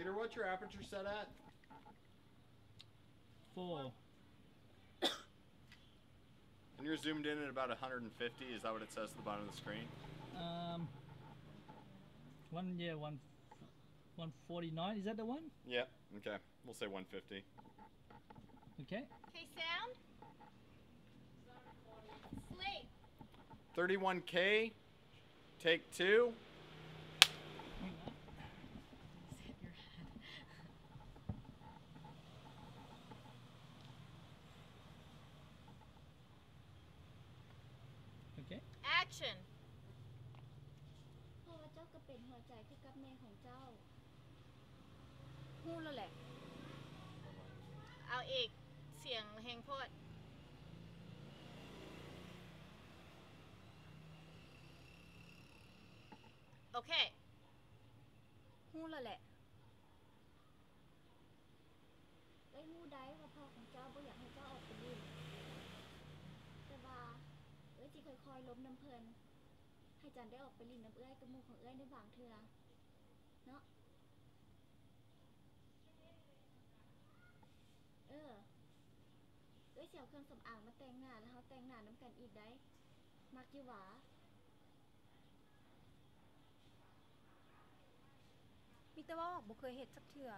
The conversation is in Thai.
Peter, what's your aperture set at? four. And you're zoomed in at about 150. Is that what it says at the bottom of the screen? Um, one yeah one, one forty nine. Is that the one? Yeah. Okay. We'll say 150. Okay. Okay, sound. Slate. 31K. Take two. Okay. Action. เพราะว่าเจ้าก็เป็นหัวใจคือกับแม่ของเจ้าพูดแล้วแหละ เอาอีกเสียงเพลงโพดโอเคพูดแล้วแหละได้มู่ได้ว่าพ่อของเจ้าบ่อยากให้เจ้าออกไปเล่นแต่ว่าเอ้ยสิค่อยๆ ล้มน้ำเพลินให้จันได้ออกไปลินน้ำเอื้อยกับหมู่ของเอื้อยในบางเทือเนาะเออเอ้ยเสิเอาเครื่องสำอางมาแต่งหน้าแล้วเฮาแต่งหน้าน้ำกันอีกได้ มักยู่หวามีแต่ว่าบ่เคยเฮ็ดสักเทื่อ